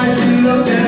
I you look down.